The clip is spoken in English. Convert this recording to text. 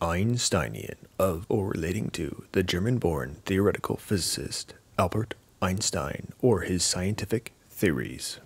Einsteinian of or relating to the German born theoretical physicist Albert Einstein or his scientific theories.